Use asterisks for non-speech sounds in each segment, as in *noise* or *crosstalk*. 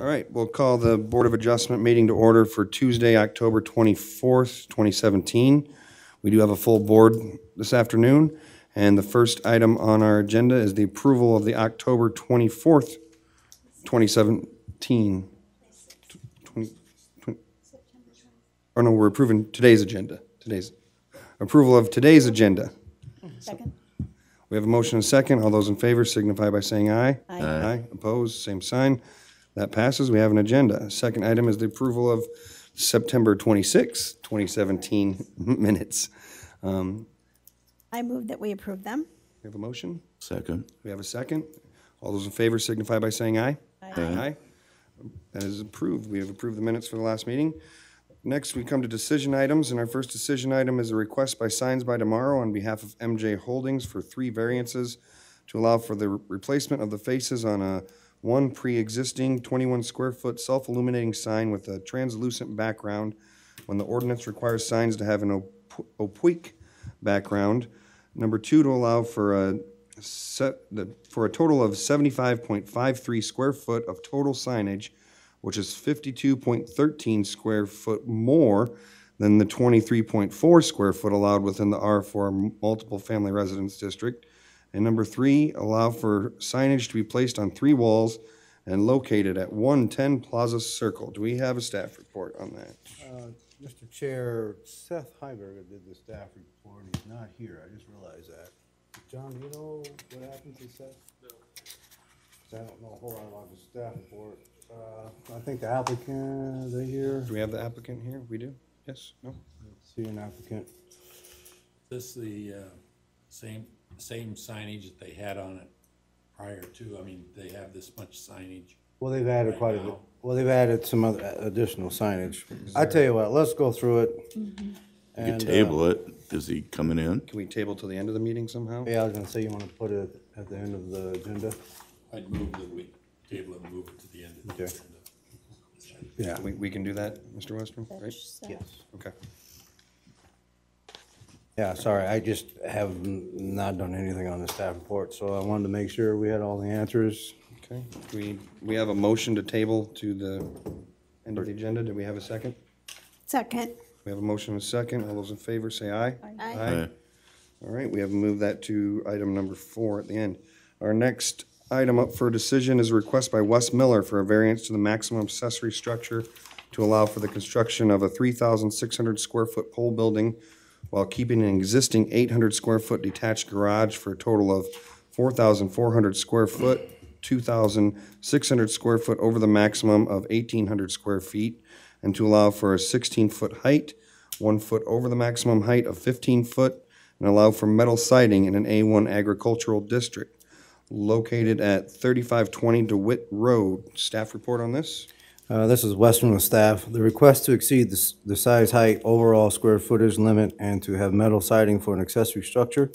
All right, we'll call the Board of Adjustment meeting to order for Tuesday, October 24th, 2017. We do have a full board this afternoon, and the first item on our agenda is the approval of the October 24th, 2017. Twenty- twen- Oh, no, we're approving today's agenda, today's, approval of today's agenda. Second? We have a motion and a second. All those in favor signify by saying aye. Aye. Aye. Opposed, same sign. That passes. We have an agenda. Second item is the approval of September 26, 2017 *laughs* minutes. Um, I move that we approve them. We have a motion? Second. We have a second. All those in favor signify by saying aye. Aye. That is approved. We have approved the minutes for the last meeting. Next, we come to decision items, and our first decision item is a request by Signs by Tomorrow on behalf of MJ Holdings for three variances to allow for the replacement of the faces on a one pre-existing twenty-one square foot self-illuminating sign with a translucent background when the ordinance requires signs to have an op- opaque background. Number two, to allow for a set, the, for a total of seventy-five point five-three square foot of total signage, which is fifty-two point thirteen square foot more than the twenty-three point four square foot allowed within the R four multiple family residence district. And number three, allow for signage to be placed on three walls and located at one-ten Plaza Circle. Do we have a staff report on that? Uh, Mr. Chair, Seth Heiberger did the staff report, he's not here, I just realized that. John, do you know what happened to Seth? No. I don't know a whole lot about the staff report. Uh, I think the applicant, are they here? Do we have the applicant here? We do? Yes? No? See an applicant. This the uh, same, same signage that they had on it prior to, I mean, they have this much signage. Well, they've added Right quite a bit, well, they've added some other additional signage. I tell you what, let's go through it. You And, can uh, table it. Is he coming in? Can we table till the end of the meeting somehow? Yeah, I was gonna say, you wanna put it at the end of the agenda? I'd move that we table it and move it to the end of the Okay. agenda. Yeah. We, we can do that, Mr. Western, right? Yes. Okay. Yeah, sorry, I just have not done anything on the staff report, so I wanted to make sure we had all the answers. Okay, we, we have a motion to table to the end of the agenda. Do we have a second? Second. We have a motion and a second. All those in favor say aye. Aye. All right, we have moved that to item number four at the end. Our next item up for decision is a request by Wes Miller for a variance to the maximum accessory structure to allow for the construction of a three thousand six hundred square foot pole building while keeping an existing eight hundred square foot detached garage for a total of four thousand four hundred square foot, two thousand six hundred square foot over the maximum of eighteen hundred square feet, and to allow for a sixteen foot height, one foot over the maximum height of fifteen foot, and allow for metal siding in an A1 agricultural district located at 3520 DeWitt Road. Staff report on this? Uh, This is Western with staff. The request to exceed the the size, height, overall square footage limit and to have metal siding for an accessory structure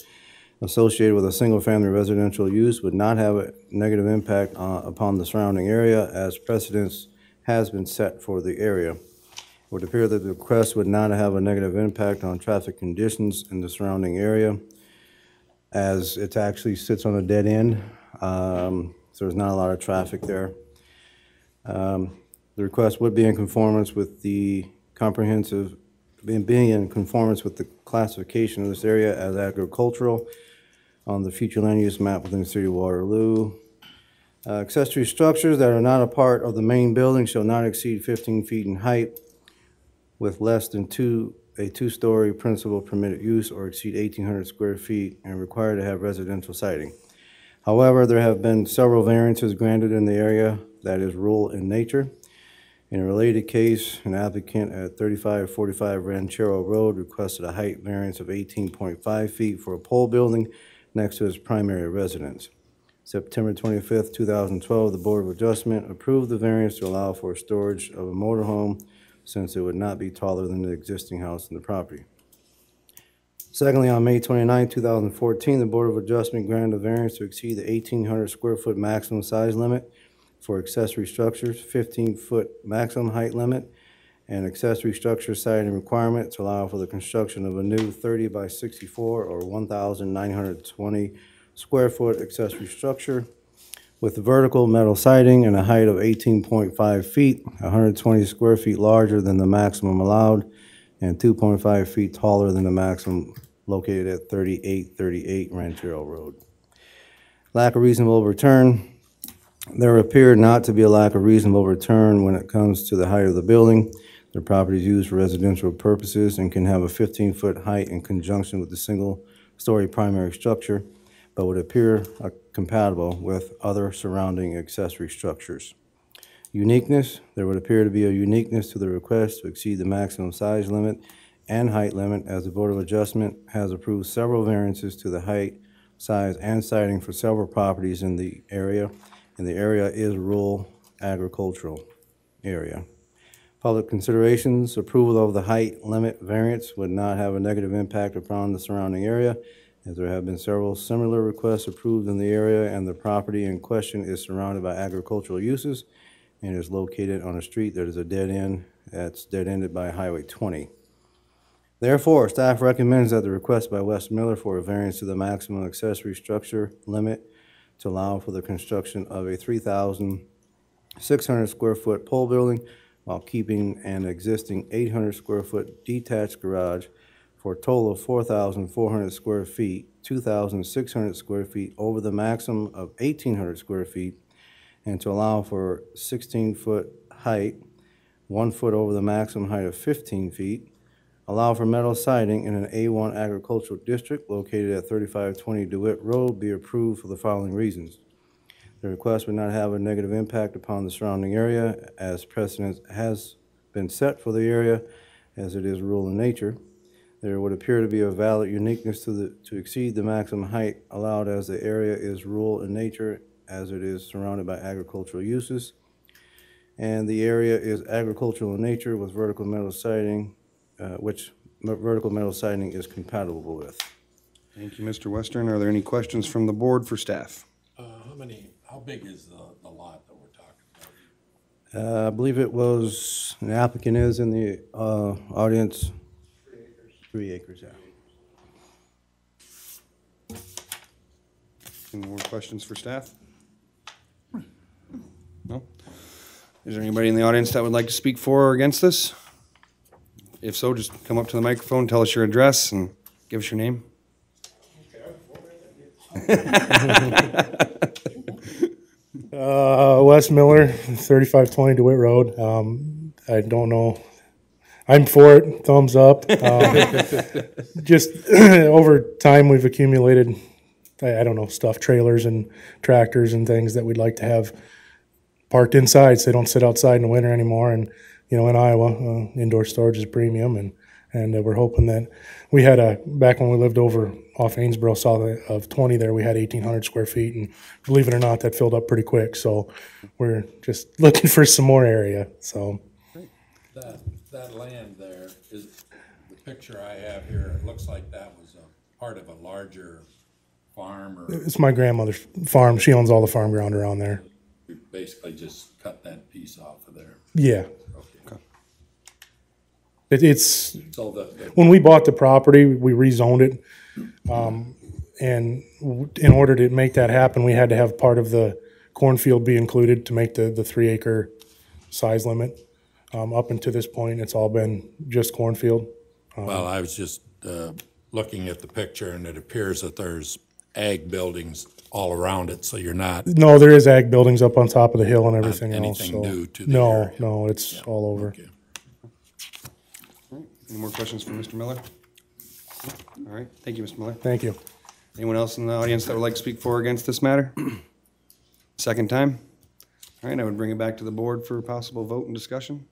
associated with a single-family residential use would not have a negative impact uh, upon the surrounding area as precedence has been set for the area. It would appear that the request would not have a negative impact on traffic conditions in the surrounding area as it actually sits on a dead end, um, so there's not a lot of traffic there. Um, The request would be in conformance with the comprehensive, being being in conformance with the classification of this area as agricultural on the future land use map within the city of Waterloo. Uh, Accessory structures that are not a part of the main building shall not exceed 15 feet in height with less than two, a two-story principal permitted use or exceed 1,800 square feet and required to have residential siding. However, there have been several variances granted in the area that is rural in nature. In a related case, an applicant at 3545 Ranchero Road requested a height variance of 18.5 feet for a pole building next to his primary residence. September 25th, 2012, the Board of Adjustment approved the variance to allow for storage of a motorhome since it would not be taller than the existing house in the property. Secondly, on May 29, 2014, the Board of Adjustment granted a variance to exceed the 1,800 square foot maximum size limit for accessory structures, 15-foot maximum height limit, and accessory structure siding requirement to allow for the construction of a new 30 by 64 or 1,920 square foot accessory structure with vertical metal siding and a height of 18.5 feet, 120 square feet larger than the maximum allowed, and 2.5 feet taller than the maximum located at 3838 Rancho Road. Lack of reasonable return. There appeared not to be a lack of reasonable return when it comes to the height of the building. The property is used for residential purposes and can have a 15-foot height in conjunction with the single-story primary structure, but would appear uh, compatible with other surrounding accessory structures. Uniqueness, there would appear to be a uniqueness to the request to exceed the maximum size limit and height limit, as the Board of Adjustment has approved several variances to the height, size, and siding for several properties in the area, and the area is rural agricultural area. Public considerations, approval of the height limit variance would not have a negative impact upon the surrounding area, as there have been several similar requests approved in the area, and the property in question is surrounded by agricultural uses and is located on a street that is a dead end, that's dead-ended by Highway 20. Therefore, staff recommends that the request by Wes Miller for a variance to the maximum accessory structure limit to allow for the construction of a 3,600 square foot pole building while keeping an existing 800 square foot detached garage for a total of 4,400 square feet, 2,600 square feet over the maximum of 1,800 square feet, and to allow for 16-foot height, one foot over the maximum height of 15 feet, allow for metal siding in an A1 agricultural district located at 3520 DeWitt Road be approved for the following reasons. The request would not have a negative impact upon the surrounding area as precedent has been set for the area as it is rural in nature. There would appear to be a valid uniqueness to the, to exceed the maximum height allowed as the area is rural in nature as it is surrounded by agricultural uses. And the area is agricultural in nature with vertical metal siding, uh, which m- vertical metal siding is compatible with. Thank you, Mr. Western. Are there any questions from the board for staff? Uh, how many, how big is the, the lot that we're talking about? Uh, I believe it was, an applicant is in the uh, audience. Three acres, yeah. Any more questions for staff? No? Is there anybody in the audience that would like to speak for or against this? If so, just come up to the microphone, tell us your address, and give us your name. Uh, Wes Miller, thirty-five twenty DeWitt Road. Um, I don't know. I'm for it. Thumbs up. Um, *laughs* just *clears throat* over time, we've accumulated, I, I don't know, stuff trailers and tractors and things that we'd like to have parked inside, so they don't sit outside in the winter anymore. And you know, in Iowa, uh, indoor storage is premium, and and uh, we're hoping that we had a back when we lived over off Ansborough, south of 20 there, we had 1,800 square feet, and believe it or not, that filled up pretty quick. So we're just *laughs* looking for some more area. So That, that land there is, the picture I have here, it looks like that was a part of a larger farm or it's my grandmother's farm. She owns all the farm ground around there. we basically just cut that piece off of there. Yeah. It, it's So the, the when we bought the property, we rezoned it. Um, and w- in order to make that happen, we had to have part of the cornfield be included to make the, the three acre size limit. Um, up until this point, it's all been just cornfield. Well, I was just uh, looking at the picture, and it appears that there's ag buildings all around it, so you're not, No, there is ag buildings up on top of the hill and everything else. anything so- new to the No, area. no, it's all over. okay. Any more questions for Mr. Miller? All right, thank you, Mr. Miller. Thank you. Anyone else in the audience that would like to speak for or against this matter? Second time? All right, I would bring it back to the board for a possible vote and discussion.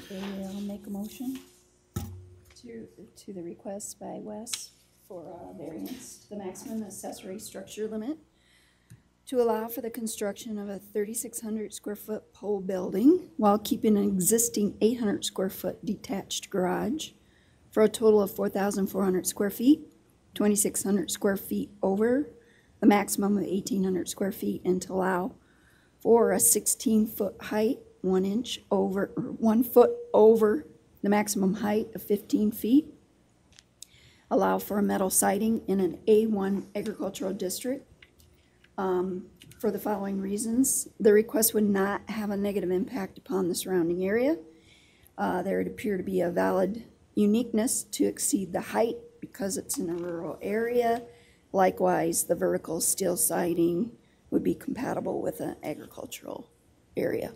Okay, I'll make a motion to, to the request by Wes for a variance to the maximum accessory structure limit to allow for the construction of a thirty-six hundred square foot pole building while keeping an existing eight hundred square foot detached garage for a total of four thousand four hundred square feet, twenty-six hundred square feet over the maximum of eighteen hundred square feet, and to allow for a sixteen-foot height, one inch over, one foot over the maximum height of fifteen feet. Allow for a metal siding in an A1 agricultural district um, for the following reasons. The request would not have a negative impact upon the surrounding area. Uh, There would appear to be a valid uniqueness to exceed the height because it's in a rural area. Likewise, the vertical steel siding would be compatible with an agricultural area.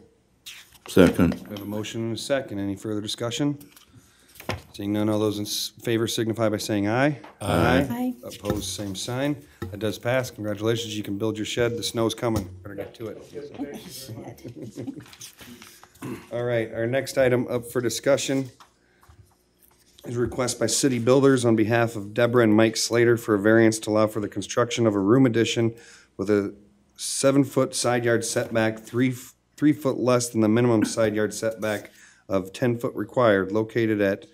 Second. We have a motion and a second. Any further discussion? Seeing none, all those in s- favor signify by saying aye. Aye. Aye. Opposed, same sign. That does pass. Congratulations, you can build your shed. The snow's coming. Better get to it. *laughs* All right, our next item up for discussion is a request by city builders on behalf of Deborah and Mike Slater for a variance to allow for the construction of a room addition with a seven-foot side yard setback, three, f- three foot less than the minimum side yard setback of ten foot required, located at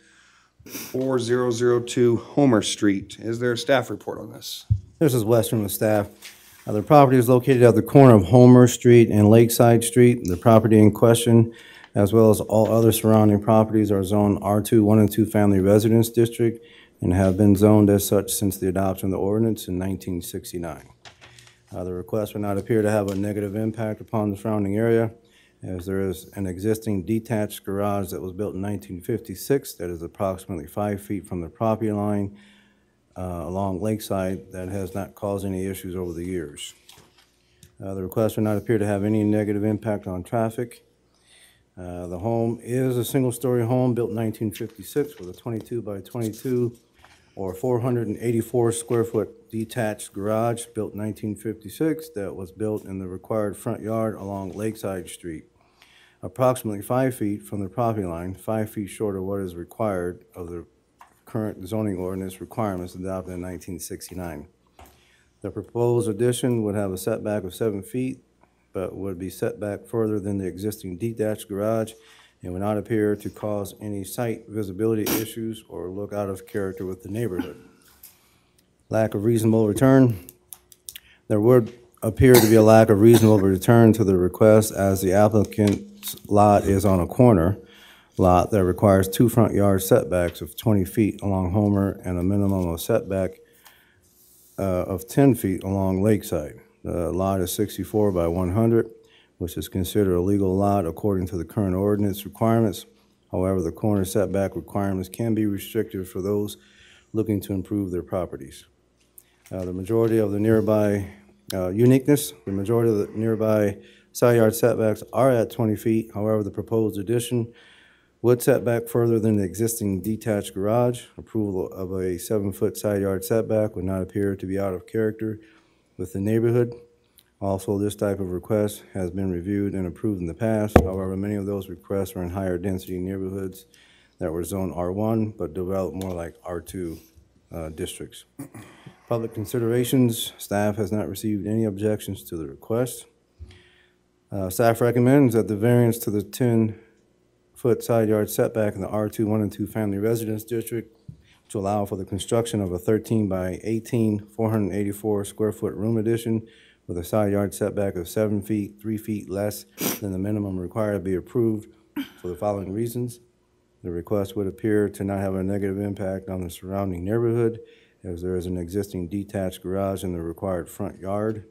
four zero zero two Homer Street. Is there a staff report on this? This is Western with staff. Uh, The property is located at the corner of Homer Street and Lakeside Street. The property in question, as well as all other surrounding properties, are zoned R2, 1 and 2 Family Residence District and have been zoned as such since the adoption of the ordinance in 1969. Uh, The request would not appear to have a negative impact upon the surrounding area, as there is an existing detached garage that was built in 1956 that is approximately five feet from the property line uh, along Lakeside that has not caused any issues over the years. Uh, The request would not appear to have any negative impact on traffic. Uh, The home is a single-story home built in 1956 with a 22 by 22 or 484 square foot detached garage built in 1956 that was built in the required front yard along Lakeside Street, approximately five feet from the property line, five feet short of what is required of the current zoning ordinance requirements adopted in 1969. The proposed addition would have a setback of seven feet, but would be set back further than the existing detached garage and would not appear to cause any site visibility issues or look out of character with the neighborhood. Lack of reasonable return. There would appear to be a lack of reasonable return to the request as the applicant's lot is on a corner lot that requires two front yard setbacks of 20 feet along Homer and a minimum of setback uh, of 10 feet along Lakeside. The lot is 64 by 100, which is considered a legal lot according to the current ordinance requirements. However, the corner setback requirements can be restricted for those looking to improve their properties. Uh, The majority of the nearby uh, uniqueness, the majority of the nearby side yard setbacks are at 20 feet. However, the proposed addition would set back further than the existing detached garage. Approval of a seven-foot side yard setback would not appear to be out of character with the neighborhood. Also, this type of request has been reviewed and approved in the past. However, many of those requests were in higher density neighborhoods that were zoned R1 but developed more like R2 uh, districts. Public considerations, staff has not received any objections to the request. Uh, Staff recommends that the variance to the 10-foot side yard setback in the R2, 1 and 2 Family Residence District to allow for the construction of a 13 by 18, 484 square foot room addition with a side yard setback of 7 feet, 3 feet less than the minimum required to be approved for the following reasons. The request would appear to not have a negative impact on the surrounding neighborhood as there is an existing detached garage in the required front yard.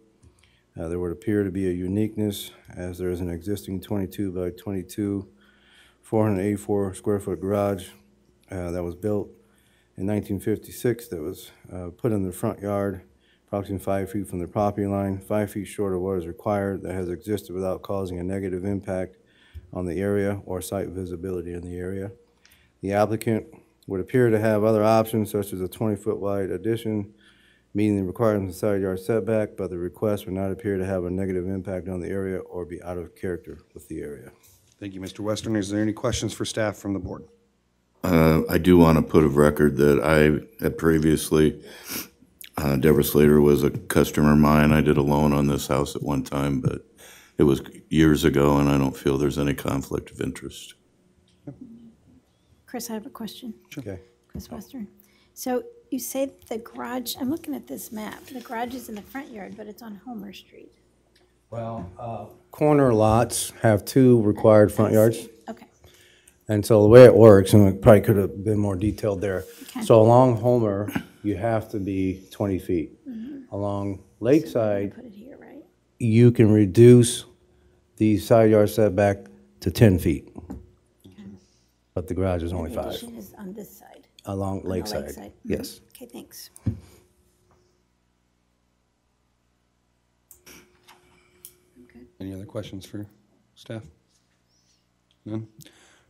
Uh, There would appear to be a uniqueness as there is an existing 22 by 22, 484 square foot garage uh, that was built in 1956 that was uh, put in the front yard approximately five feet from the property line, five feet short of what is required, that has existed without causing a negative impact on the area or site visibility in the area. The applicant would appear to have other options such as a 20-foot wide addition meeting the requirements of side yard setback, but the request would not appear to have a negative impact on the area or be out of character with the area. Thank you, Mr. Western. Is there any questions for staff from the board? Uh, I do want to put of record that I had previously, uh, Deborah Slater was a customer of mine. I did a loan on this house at one time, but it was years ago, and I don't feel there's any conflict of interest. Chris, I have a question. Okay. Chris Western. So you say that the garage, I'm looking at this map, the garage is in the front yard, but it's on Homer Street. Well, uh, Corner lots have two required front yards. Okay, And so the way it works, and it probably could have been more detailed there. Okay. So along Homer, you have to be 20 feet. Mm-hmm. Along Lakeside, put it here, right? you can reduce the side yard setback to ten feet. But the garage is only The five, addition is on this side. Along the Lakeside, lakeside. Mm-hmm. yes. Okay, thanks. Any other questions for staff? None?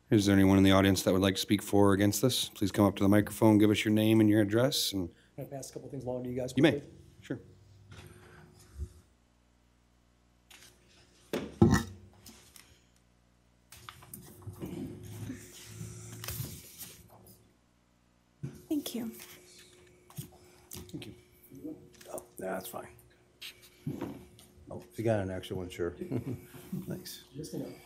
Is there anyone in the audience that would like to speak for or against this? Please come up to the microphone, give us your name and your address, and Can I pass a couple things along to you guys? you may. quickly? Sure. Thank you. Thank you. Oh, that's fine. Oh, if you got an extra one, sure. *laughs* Thanks. Just a minute.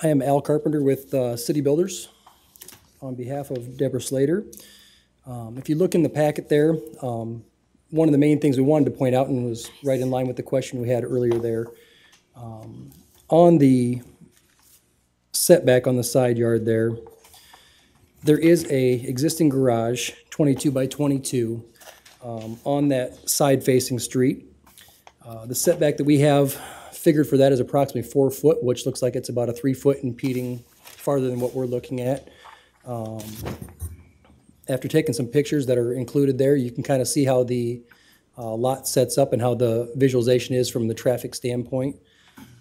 I am Al Carpenter with uh, City Builders on behalf of Deborah Slater. Um, If you look in the packet there, um, one of the main things we wanted to point out, and was right in line with the question we had earlier there, um, on the setback on the side yard there, there is a existing garage, 22 by 22, um, on that side facing street. Uh, The setback that we have figured for that is approximately four foot, which looks like it's about a three foot impeding farther than what we're looking at. Um, After taking some pictures that are included there, you can kind of see how the uh, lot sets up and how the visualization is from the traffic standpoint.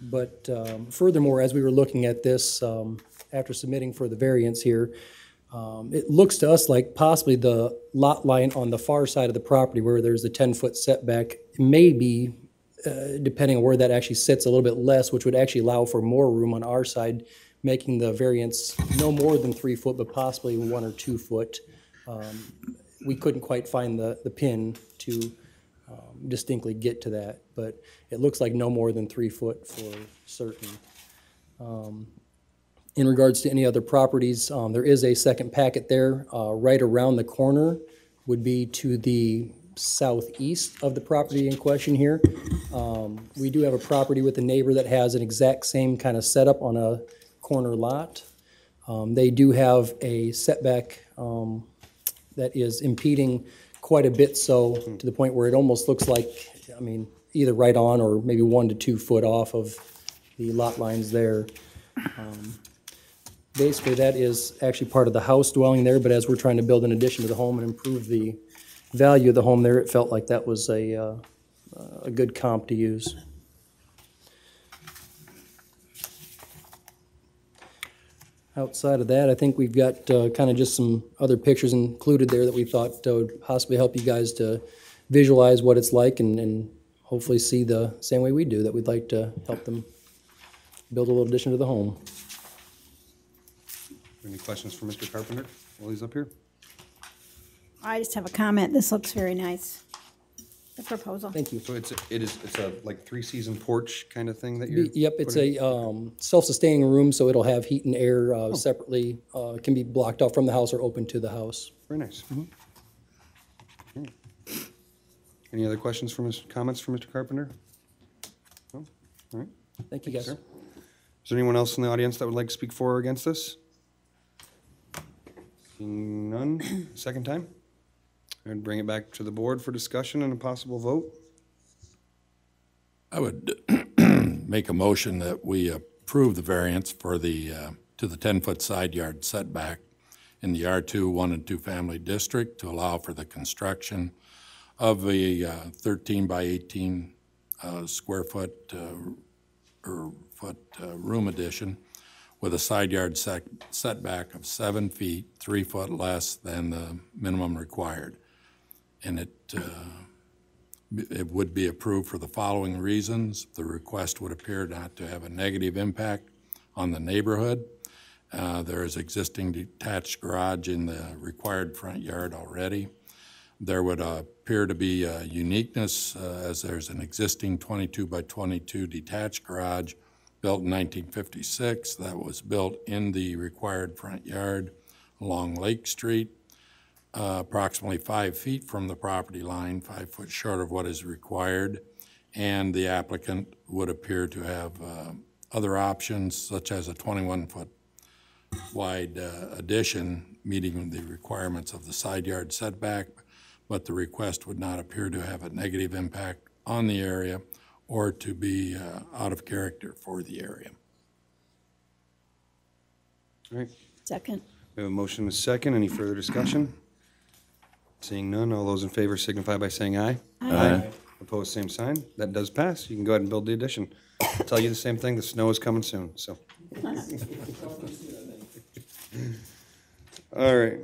But um, furthermore, as we were looking at this, um, after submitting for the variance here, um, it looks to us like possibly the lot line on the far side of the property where there's the 10-foot setback may be, uh, depending on where that actually sits, a little bit less, which would actually allow for more room on our side, making the variance no more than three foot, but possibly one or two foot. Um, We couldn't quite find the, the pin to um, distinctly get to that, but it looks like no more than three foot for certain. Um, In regards to any other properties, um, there is a second packet there. Uh, Right around the corner would be to the southeast of the property in question here. Um, We do have a property with a neighbor that has an exact same kind of setup on a corner lot. Um, They do have a setback um, that is impeding quite a bit so, to the point where it almost looks like, I mean, either right on or maybe one to two foot off of the lot lines there. Um, Basically, that is actually part of the house dwelling there, but as we're trying to build an addition to the home and improve the value of the home there, it felt like that was a, uh, a good comp to use. Outside of that, I think we've got kind of just some other pictures included there that we thought uh, would possibly help you guys to visualize what it's like and, and hopefully see the same way we do, that we'd like to help them build a little addition to the home. Any questions for Mr. Carpenter while he's up here? I just have a comment. This looks very nice. The proposal. Thank you. So it's, a- it is, it's a like three-season porch kind of thing that you're? Yep, it's putting- a um, self-sustaining room, so it'll have heat and air uh, separately, uh, can be blocked off from the house or open to the house. Very nice. Okay. Any other questions from us, comments from Mr. Carpenter? No? All right. Thank you, guys. sir. Is there anyone else in the audience that would like to speak for or against this? Seeing none, second time? I'd bring it back to the board for discussion and a possible vote. I would *clears throat* make a motion that we approve the variance for the, uh, to the 10-foot side yard setback in the R2, 1 and 2 family district to allow for the construction of a uh, 13 by 18 uh, square foot uh, or foot uh, room addition with a side yard setback of seven feet, three foot less than the minimum required. And it uh, it would be approved for the following reasons. The request would appear not to have a negative impact on the neighborhood. Uh, There is existing detached garage in the required front yard already. There would uh, appear to be uniqueness uh, as there's an existing 22 by 22 detached garage built in 1956 that was built in the required front yard along Lake Street uh, approximately five feet from the property line, five foot short of what is required, and the applicant would appear to have uh, other options such as a 21-foot wide uh, addition, meeting the requirements of the side yard setback, but the request would not appear to have a negative impact on the area or to be uh, out of character for the area. All right, Second. we have a motion and a second. Any further discussion? Seeing none, all those in favor signify by saying aye. Aye. Opposed, same sign. That does pass. You can go ahead and build the addition. I'll Tell you the same thing, the snow is coming soon, so. *laughs* All right,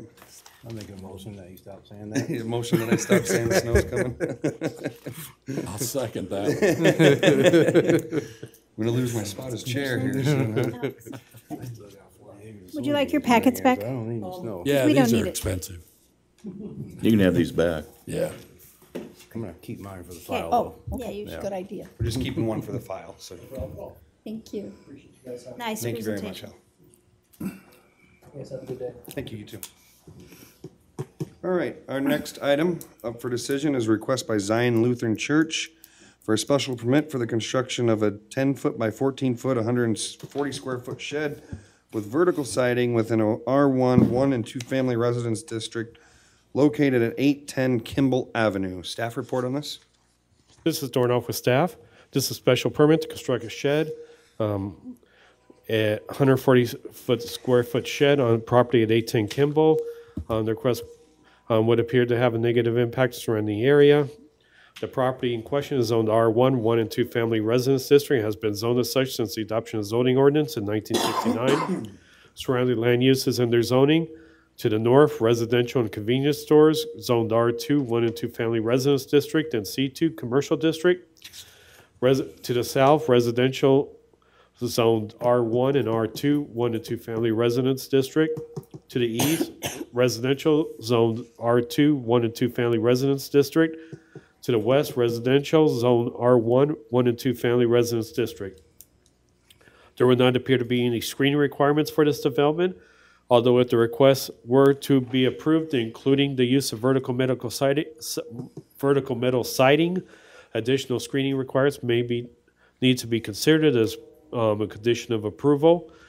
I'll make a motion that you stop saying that. *laughs* A motion that I stop saying the snow's coming. *laughs* I'll second that. I'm gonna lose my spot as chair here soon, huh? Would you like your packets back? I don't need the snow. Yeah, We don't these need are it. expensive. You can have these back. Yeah. I'm gonna keep mine for the oh, Okay. file. Oh, though. Yeah, you okay, should. good idea. We're just keeping one for the file, so, Thank you. Nice thank you very much, presentation. Al. Guys have a good day. Thank you, you too. All right, our next item up for decision is a request by Zion Lutheran Church for a special permit for the construction of a ten-foot by fourteen-foot, hundred and forty square foot shed with vertical siding within a R one, one and two-family residence district located at eight-ten Kimball Avenue. Staff report on this? This is Dornoff with staff. This is a special permit to construct a shed, um, a 140-foot square foot shed on property at 810 Kimball. Um, The request um, would appear to have a negative impact surrounding the area. The property in question is zoned R1, one and two family residence district, has been zoned as such since the adoption of zoning ordinance in 1969. Surrounding land uses and their zoning. To the north, residential and convenience stores, zoned R2, one and two family residence district, and C2, commercial district. Res- to the south, residential zoned R1 and R2, one and two family residence district. To the east, residential zoned R2, one and two family residence district. To the west, residential zone R1, one and two family residence district. There would not appear to be any screening requirements for this development, although if the requests were to be approved, including the use of vertical medical siding, vertical metal siding, additional screening requirements may be, need to be considered as um, a condition of approval. *coughs*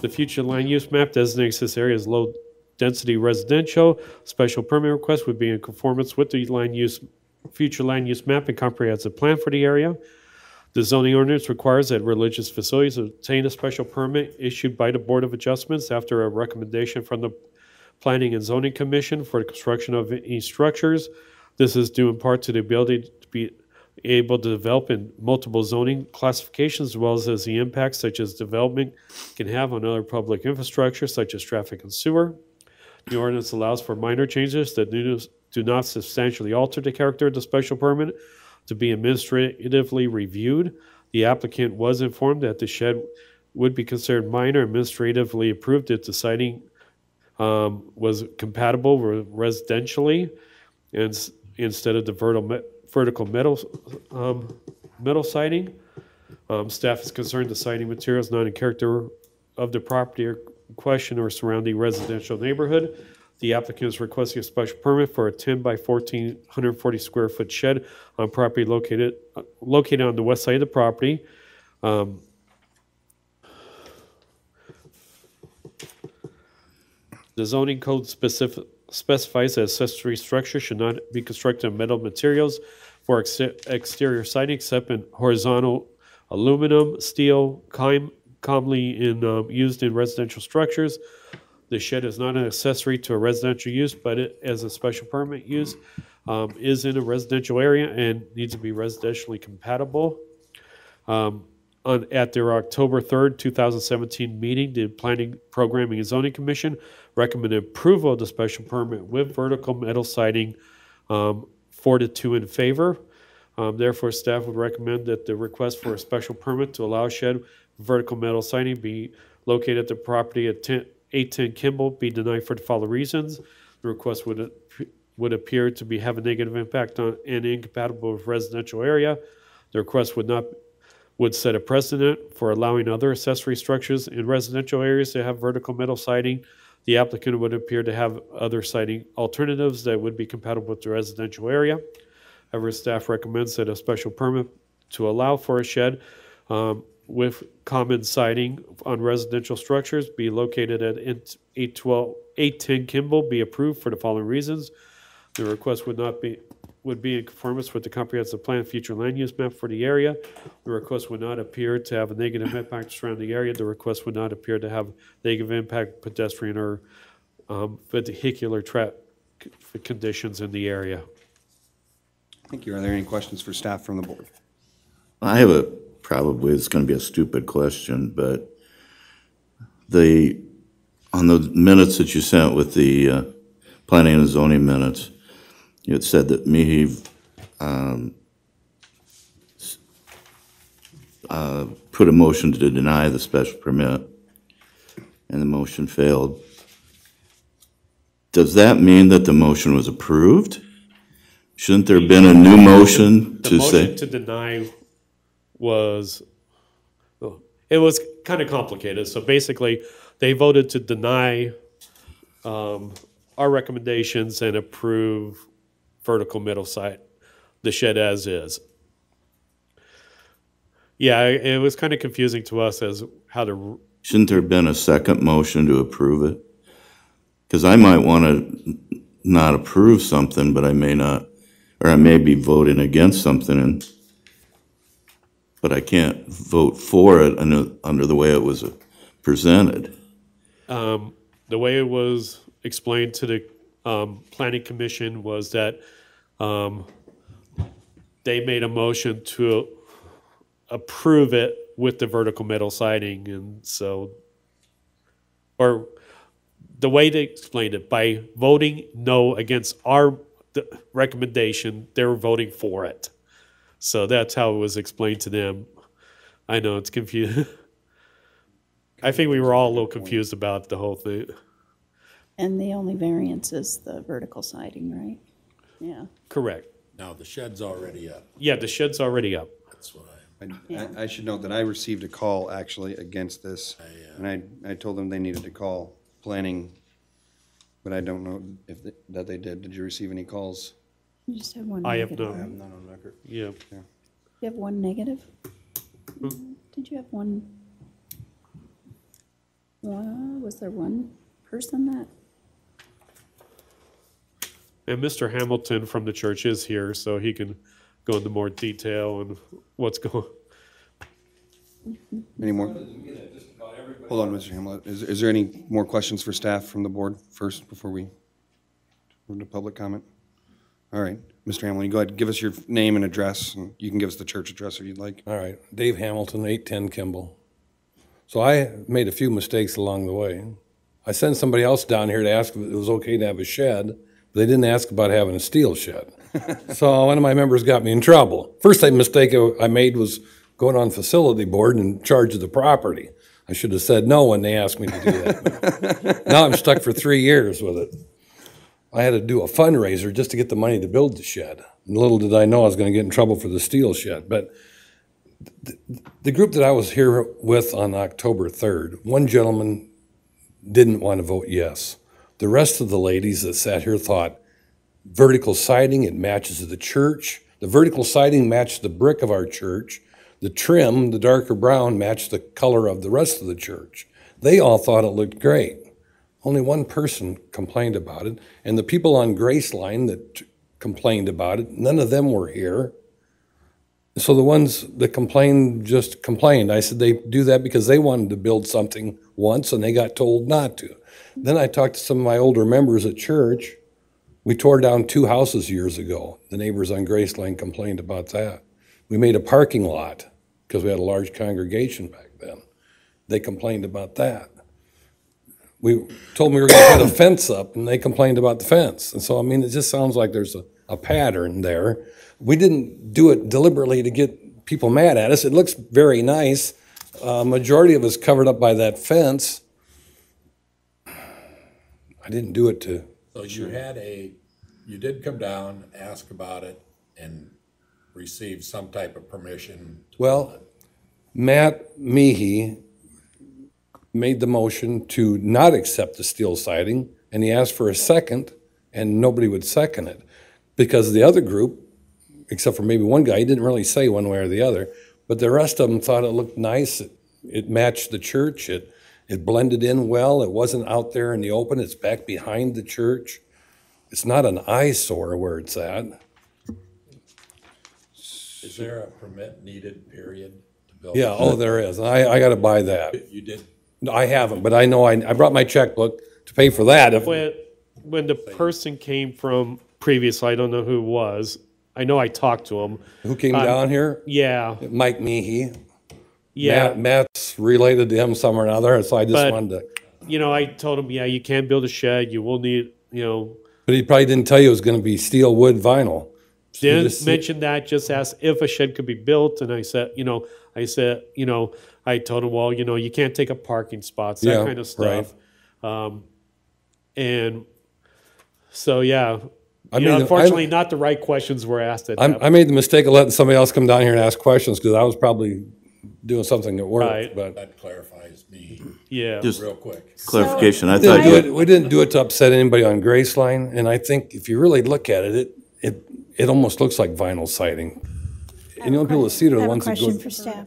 The future land use map designates this area as low-density residential. Special permit request would be in conformance with the land use, future land use map and comprehensive plan for the area. The zoning ordinance requires that religious facilities obtain a special permit issued by the Board of Adjustments after a recommendation from the Planning and Zoning Commission for the construction of any structures. This is due in part to the ability to be able to develop in multiple zoning classifications as well as, the impacts such as development can have on other public infrastructure such as traffic and sewer. The ordinance allows for minor changes that do not substantially alter the character of the special permit to be administratively reviewed. The applicant was informed that the shed would be considered minor administratively approved if the siding um, was compatible with residentially and instead of the vertical, vertical metal, um, metal siding. Um, staff is concerned the siding material is not in character of the property or question or surrounding residential neighborhood. The applicant is requesting a special permit for a ten by 14, 140 square foot shed on property located, uh, located on the west side of the property. Um, The zoning code specific, specifies that accessory structure should not be constructed of metal materials for ex- exterior siding except in horizontal aluminum, steel, com- commonly in, um, used in residential structures. The shed is not an accessory to a residential use, but it, as a special permit use, um, is in a residential area and needs to be residentially compatible. Um, on, at their October third, two thousand seventeen meeting, the Planning, Programming and Zoning Commission recommended approval of the special permit with vertical metal siding, um, four to two in favor. Um, therefore, staff would recommend that the request for a special permit to allow shed vertical metal siding be located at the property at 10 810 Kimball be denied for the following reasons. The request would, would appear to be, have a negative impact on, and incompatible with residential area. The request would not, would set a precedent for allowing other accessory structures in residential areas to have vertical metal siding. The applicant would appear to have other siding alternatives that would be compatible with the residential area. However, staff recommends that a special permit to allow for a shed um, with common siding on residential structures be located at 812, 810 Kimball be approved for the following reasons. The request would not be, would be in conformance with the comprehensive plan future land use map for the area. The request would not appear to have a negative impact surrounding the area. The request would not appear to have negative impact pedestrian or um, vehicular traffic conditions in the area. Thank you. Are there any questions for staff from the board? I have a, probably, it's gonna be a stupid question, but the, on the minutes that you sent with the, uh, planning and zoning minutes, you had said that me, um, s- uh, put a motion to deny the special permit, and the motion failed. Does that mean that the motion was approved? Shouldn't there have been a new motion The to say? motion to deny was, it was kind of complicated. So basically, they voted to deny um, our recommendations and approve vertical middle site, the shed as is. Yeah, it it was kind of confusing to us as how to, Shouldn't there have been a second motion to approve it? Because I might want to not approve something, but I may not, or I may be voting against something and, but I can't vote for it under, under the way it was presented. um, the way it was explained to the um, planning commission was that um, they made a motion to approve it with the vertical metal siding, and so, or the way they explained it, by voting no against our recommendation, they were voting for it. So that's how it was explained to them. I know it's confusing. *laughs* I think we were all a little confused about the whole thing. And the only variance is the vertical siding, right? Yeah. Correct. Now, the shed's already up. Yeah, the shed's already up. That's what I, I- I, I should note that I received a call actually against this, oh, and I, I told them they needed to call planning, but I don't know if, th- that they did. Did you receive any calls? You just have one I have negative. no, None on record. yeah. You have one negative? Did you have one? One, was there one person that, And Mr. Hamilton from the church is here, so he can go into more detail and what's going. Mm-hmm. Any more? Hold on, Mr. Hamlet. Is, is there any more questions for staff from the board first before we move to public comment? All right, Mr. Hamlin, you go ahead, give us your name and address, and you can give us the church address if you'd like. All right, Dave Hamilton, 810 Kimball. So I made a few mistakes along the way. I sent somebody else down here to ask if it was okay to have a shed, but they didn't ask about having a steel shed. *laughs* So one of my members got me in trouble. First mistake I made was going on facility board and in charge of the property. I should have said no when they asked me to do that. *laughs* Now I'm stuck for three years with it. I had to do a fundraiser just to get the money to build the shed. And little did I know I was going to get in trouble for the steel shed. But th- the group that I was here with on October 3rd, one gentleman didn't want to vote yes. The rest of the ladies that sat here thought vertical siding, it matches the church. The vertical siding matched the brick of our church. The trim, the darker brown, matched the color of the rest of the church. They all thought it looked great. Only one person complained about it, and the people on Graceline that complained about it, none of them were here. So the ones that complained just complained. I said they do that because they wanted to build something once and they got told not to. Then I talked to some of my older members at church. We tore down two houses years ago. The neighbors on Graceline complained about that. We made a parking lot because we had a large congregation back then. They complained about that we told them we were going to put a fence up, and they complained about the fence. And so, I mean, it just sounds like there's a, a pattern there. We didn't do it deliberately to get people mad at us. It looks very nice. Uh, majority of us covered up by that fence. I didn't do it to. so you had a, you did come down, ask about it, and receive some type of permission. Well, Matt Mehy made the motion to not accept the steel siding, and he asked for a second, and nobody would second it. Because the other group, except for maybe one guy, he didn't really say one way or the other, but the rest of them thought it looked nice. It- It matched the church. It, it blended in well. It wasn't out there in the open. It's back behind the church. It's not an eyesore where it's at. Is there a permit needed, period, to build? Yeah, oh, there is. I, I gotta buy that. You did, No, I haven't, but I know I, I brought my checkbook to pay for that. If, When, when the person came from previously, I don't know who it was, I know I talked to him. who came um, down here? Yeah, Mike Meehee. yeah. Matt, Matt's related to him somewhere or another, so I just But- wanted to. You know, I told him, yeah, you can build a shed, you will need, you know, But he probably didn't tell you it was gonna be steel, wood, vinyl. So you didn't just- mention that, just asked if a shed could be built, and I said, you know, I said, you know, I told him, well, you know, you can't take up parking spots, that Yeah, kind of right. stuff. Um, and so, yeah, I you know, unfortunately, I- not the right questions were asked at I'm. I made the mistake of letting somebody else come down here and ask questions, because I was probably doing something at work, Right. but. that clarifies me Yeah, Just real quick. clarification, I We didn't do thought, it, we didn't do it to upset anybody on Graceline, and I think if you really look at it, it, it, it almost looks like vinyl siding. And the only people that see it are I the ones that go, for staff.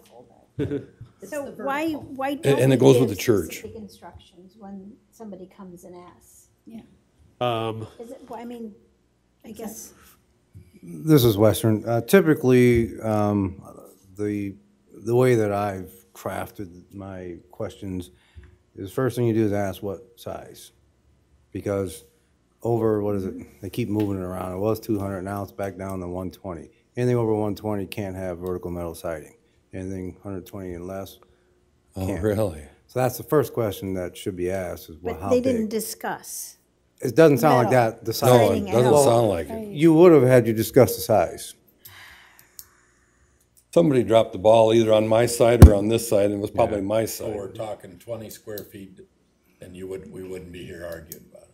*laughs* So why, why don't and it goes with the church. specific instructions when somebody comes and asks? Yeah. um, Is it, well, I mean, I guess, This is Western. Uh, Typically, um, the, the way that I've crafted my questions is first thing you do is ask what size. Because over, what is it, they keep moving it around. It was 200, now it's back down to 120. Anything over 120 can't have vertical metal siding. Anything 120 and less. oh, can't. really? So that's the first question that should be asked is, well, but how they didn't big? discuss. It doesn't sound like metal. that, the size. No, it Siding, doesn't know. sound like it. You would have had you discuss the size. Somebody dropped the ball either on my side or on this side, and it was probably my side. So we're talking twenty square feet, and you wouldn't, we wouldn't be here arguing about it.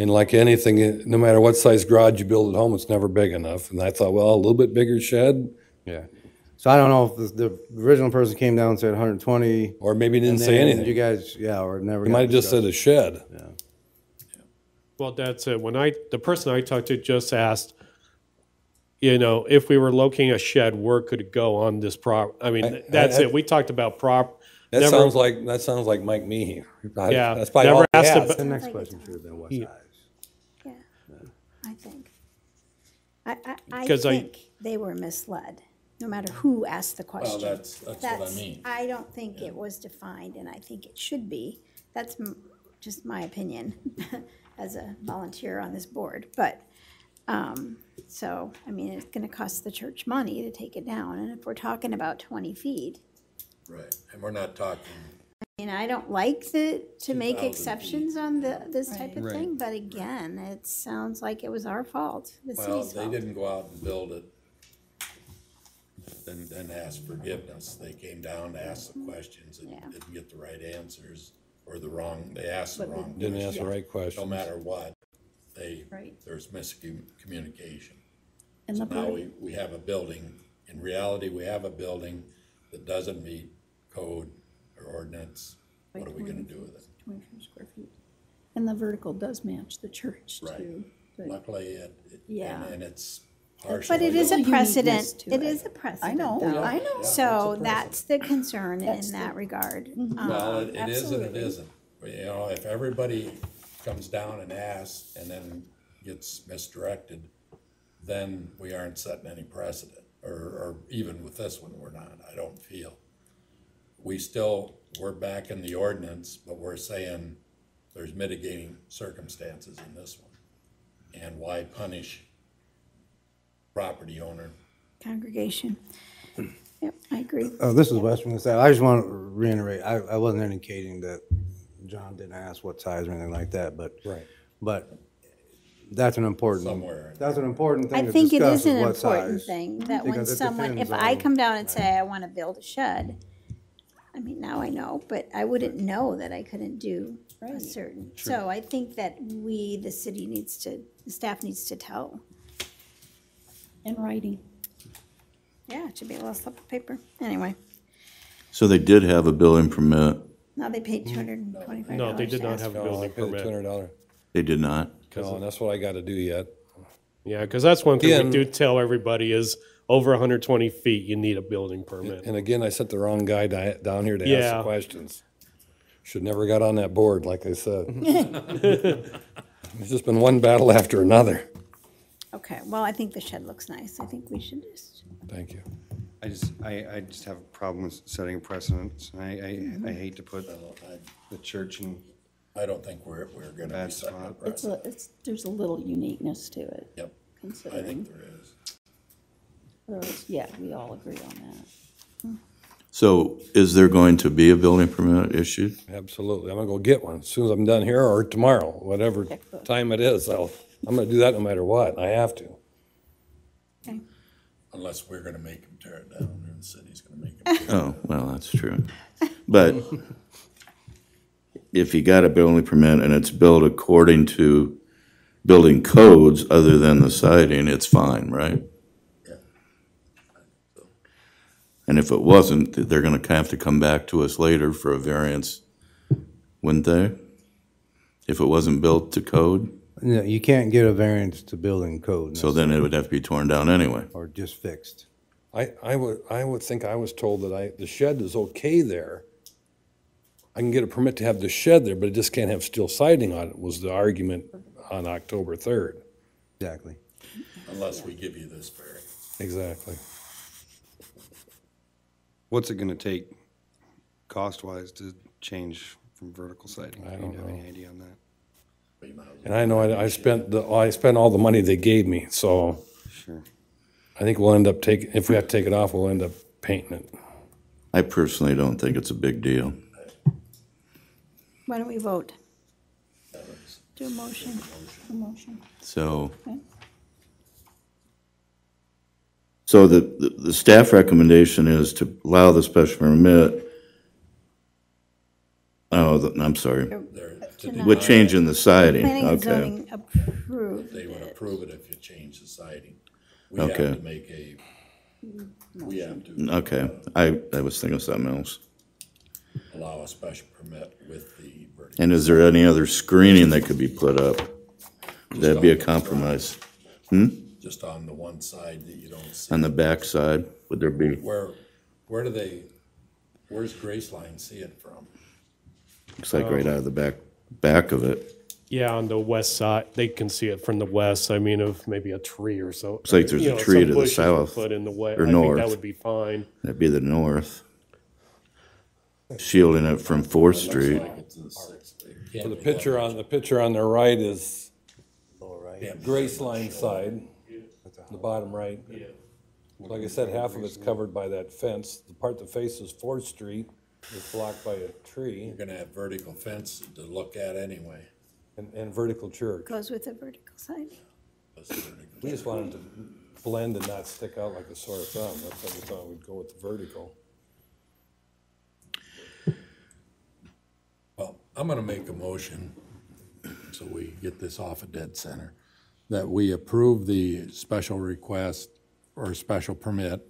Okay. And like anything, no matter what size garage you build at home, it's never big enough. And I thought, well, a little bit bigger shed, Yeah. So I don't know if the, the original person came down and said 120. or maybe didn't say then You anything. guys, yeah, or never. He got might have just said discussed. a shed. Yeah. Well, that's it. When I, the person I talked to just asked, you know, if we were locating a shed, where could it go on this prop? I mean, I- that's I- it. We talked about prop. That never- sounds like, that sounds like Mike Meehee. Yeah, That's probably never all he asked has. about- The next question it's should have been what Yeah. size. Yeah, I think. I, I, I 'Cause I- think they were misled, no matter who asked the Well, question. that's, that's what I mean. I don't think it was defined, and I think it should be. That's m- just my opinion *laughs* as a volunteer on this board. But, um, so, I mean, it's gonna cost the church money to take it down, and if we're talking about twenty feet, Right, and we're not talking, I mean, I don't like the, to make 2,000 exceptions on the, this type of Right. thing, but again, it sounds like it was our fault, the well, city's they fault. didn't go out and build it and, and ask forgiveness. They came down to ask the questions and Yeah. didn't get the right answers, or the wrong, they asked the wrong Didn't ask the question. right No matter what, they, Right. there's miscommunication. And So the now we, we have a building, in reality, we have a building that doesn't meet code or ordinance. What are we gonna do with it? twenty-four square feet. And the vertical does match the church Right. too. but- Luckily, it, it- Yeah. and, and it's partially. But it is a Uniqueness precedent, to it it. is a precedent, know, though. I know. So that's the concern in That's that the- regard. Well, Um, it it is and it absolutely. isn't. You know, if everybody comes down and asks and then gets misdirected, then we aren't setting any precedent, or, or even with this one, we're not, I don't feel. We still, we're back in the ordinance, but we're saying there's mitigating circumstances in this one. And why punish property owner? Congregation. Yep, I agree. Oh, this is Western Staff. I just want to reiterate, I, I wasn't indicating that John didn't ask what size or anything like that, but. Right. But that's an important. Somewhere. That's an important I thing to think it discuss is an what important size. thing, that when Because it someone, if depends I on- come down and say I wanna build a shed, I mean, now I know, but I wouldn't know that I couldn't do a Right. certain. So I think that we, the city needs to, the staff needs to tell. In writing. Yeah, it should be a little slip of paper. Anyway, so they did have a building permit. now they paid two hundred and twenty-five dollars. No, they did not have a No, I building paid the two permit. hundred dollar. They did not. No, and that's what I gotta do yet. Yeah, because that's one thing Again- we do tell everybody is over 120 feet, you need a building permit. And again, I sent the wrong guy di- down here to ask Yeah. the questions. Should never got on that board, like I said. *laughs* It's just been one battle after another. Okay, well, I think the shed looks nice. I think we should just, Thank you. I just, I, I just have a problem with setting a precedent. I, I, mm-hmm. I hate to put the church in I don't think we're, we're gonna be bad setting a spot. It's a, it's, there's a little uniqueness to it, Yep, I considering. think there is. Otherwise, Yeah, we all agree on that. So is there going to be a building permit issued? Absolutely. I'm gonna go get one as soon as I'm done here or tomorrow, whatever time it is. I'll, I'm gonna do that no matter what. I have to. Unless we're gonna make them tear it down, or the city's gonna make them. *laughs* Oh, well, that's true. But if you got a building permit and it's built according to building codes other than the siding, it's fine, right? Yeah. And if it wasn't, they're gonna have to come back to us later for a variance, wouldn't they? If it wasn't built to code, No, you can't get a variance to building code. so then it would have to be torn down anyway. Or just fixed. I, I would, I would think I was told that I, the shed is okay there. I can get a permit to have the shed there, but it just can't have steel siding on it, was the argument on October third. Exactly. Unless we give you this variance. Exactly. What's it gonna take cost-wise to change from vertical siding? I Do don't you have any idea on that? But you might as well- And I know I, I spent the, I spent all the money they gave me, so Sure. I think we'll end up taking, if we have to take it off, we'll end up painting it. I personally don't think it's a big deal. Why don't we vote? Do a motion. A motion. So, Okay. So the, the, the staff recommendation is to allow the special permit. Oh, the- I'm sorry, They're- to Tonight. with changing the siding, Planning and okay. zoning approved They would it. approve it if you change the siding. We have Okay. to make a, we have to Okay, I, I was thinking of something else. allow a special permit with the vertical. And is there any other screening that could be put up? That'd be a compromise. Hmm? Just on the one side that you don't see. On the back side, would there be, Where, where do they, where's Graceline see it from? looks like right out of the back, back of it. Yeah, on the west side, they can see it from the west, I mean, of maybe a tree or so. Looks like there's You a know, tree some to the bushes were south Put in the way, I or think north. that would be fine. That'd be the north. Shielding it from Fourth Street. It's a six. it So the picture on, the picture on the right is Yeah. Graceline side, the bottom right. Yeah, Like I said, half of it's covered by that fence. The part that faces Fourth Street is blocked by a tree You're gonna have vertical fence to look at anyway. and, and vertical church. Goes with the vertical siding. That's vertical. We just wanted to blend and not stick out like a sore thumb. That's why we thought we'd go with the vertical. Well, I'm gonna make a motion, so we get this off a dead center, that we approve the special request or special permit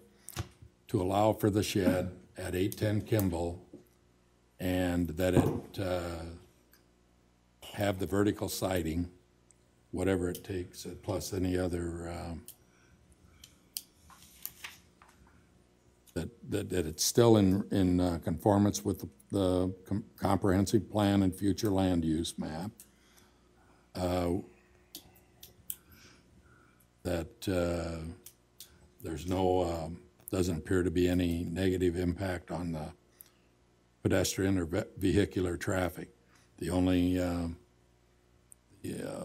to allow for the shed at eight ten Kimball, and that it, uh, have the vertical siding, whatever it takes, plus any other, um, that, that, that it's still in, in uh, conformance with the, the com- comprehensive plan and future land use map. Uh, That, uh, there's no, um, doesn't appear to be any negative impact on the pedestrian or ve- vehicular traffic. The only, um, yeah,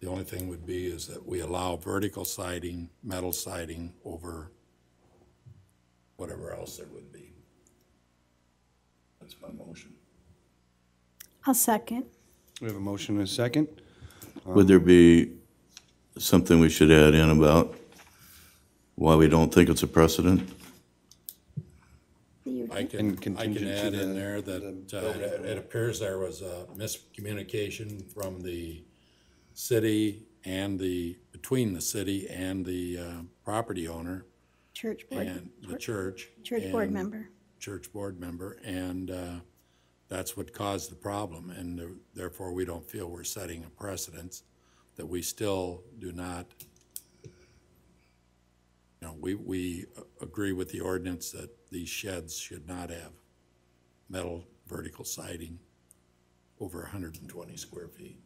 the only thing would be is that we allow vertical siding, metal siding over whatever else there would be. That's my motion. I'll second. We have a motion and a second. Would there be something we should add in about why we don't think it's a precedent? I can, And I can add in there that uh, it appears there was a miscommunication from the city and the, between the city and the uh, property owner Church board, and the church. church board and- member. Church board member, and uh, that's what caused the problem, and there- therefore we don't feel we're setting a precedence, that we still do not, you know, we, we agree with the ordinance that these sheds should not have metal vertical siding over hundred and twenty square feet.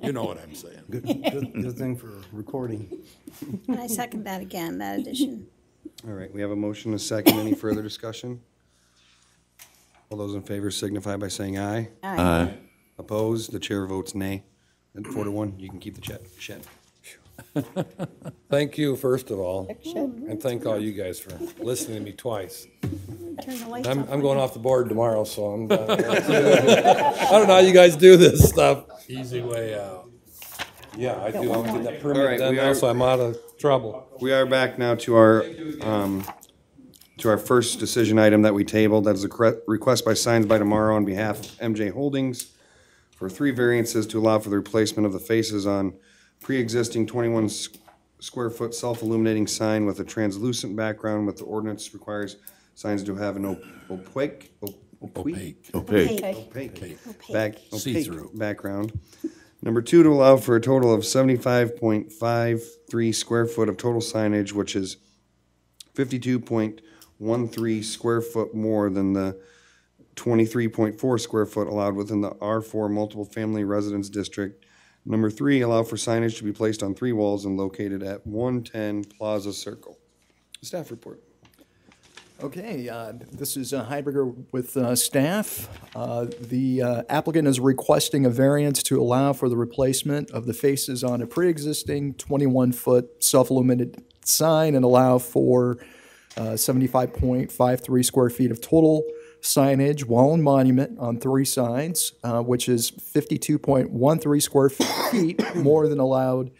You know what I'm saying. Good, good, good thing for recording. And I second that again, that addition. All right, we have a motion, a second. Any further discussion? All those in favor signify by saying aye. Aye. Opposed? The chair votes nay. And four to one, you can keep the chat, shed. *laughs* Thank you, first of all, and thank all you guys for listening to me twice. Turn the lights I'm, off. I'm going off the board tomorrow, so I'm, *laughs* I don't know how you guys do this stuff. Easy way out. Yeah, I do, I'm getting that All permit right, done we now, are- so I'm out of trouble. We are back now to our, um, to our first decision item that we tabled. That is a cre- request by Signs by Tomorrow on behalf of MJ Holdings for three variances to allow for the replacement of the faces on pre-existing twenty-one square foot self-illuminating sign with a translucent background with the ordinance requires signs to have an op- opaque, op- opaque, Opaque. Opaque. opaque, back, See-through. opaque background. Number two, to allow for a total of seventy-five point five three square foot of total signage, which is fifty-two point one three square foot more than the twenty-three point four square foot allowed within the R four multiple family residence district. Number three, allow for signage to be placed on three walls and located at one-ten Plaza Circle. Staff report. Okay, uh, this is uh, Heiberger with uh, staff. Uh, The uh, applicant is requesting a variance to allow for the replacement of the faces on a pre-existing 21-foot self-illuminated sign and allow for uh, 75.53 square feet of total signage, wall and monument on three signs, uh, which is 52.13 square feet *coughs* more than allowed